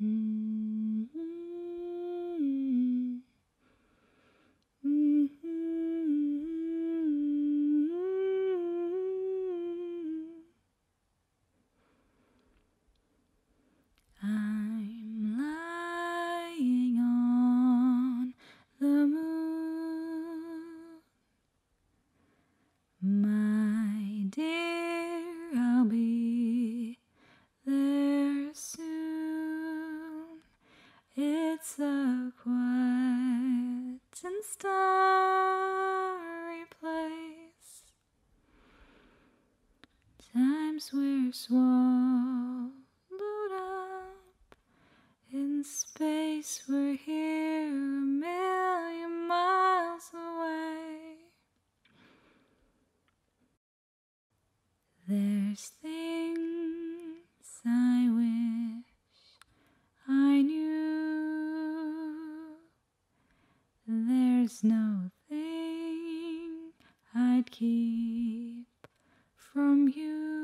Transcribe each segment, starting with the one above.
I'm and starry place. Times we're swallowed There's no thing I'd keep from you.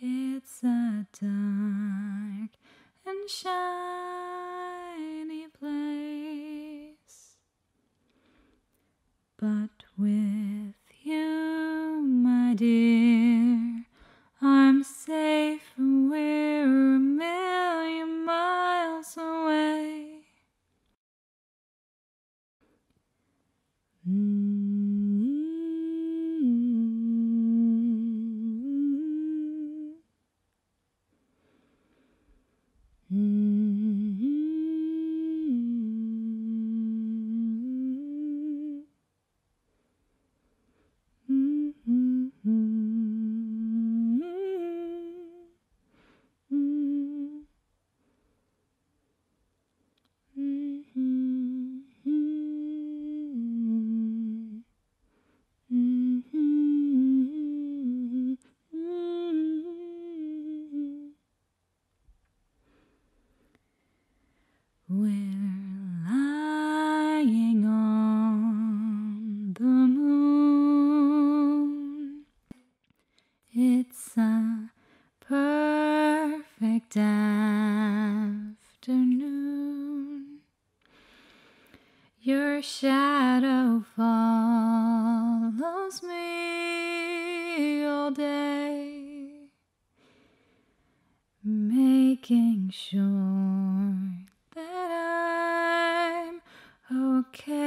It's a dark and shiny place, but with you, my dear, We're afternoon, your shadow follows me all day, making sure that I'm okay.